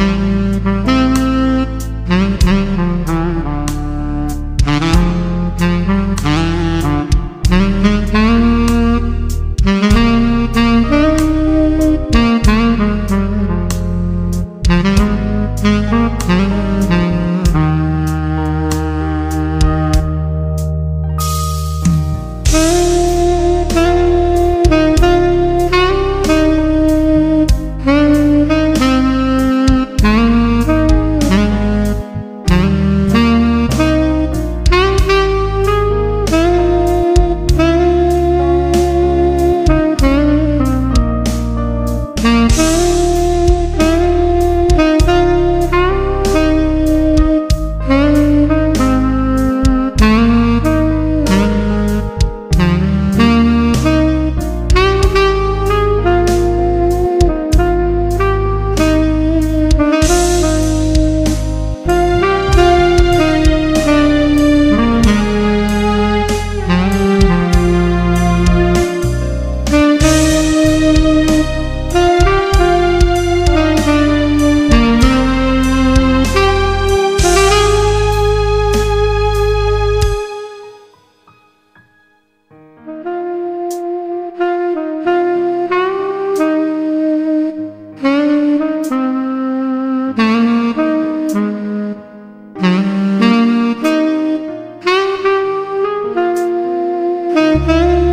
Música Música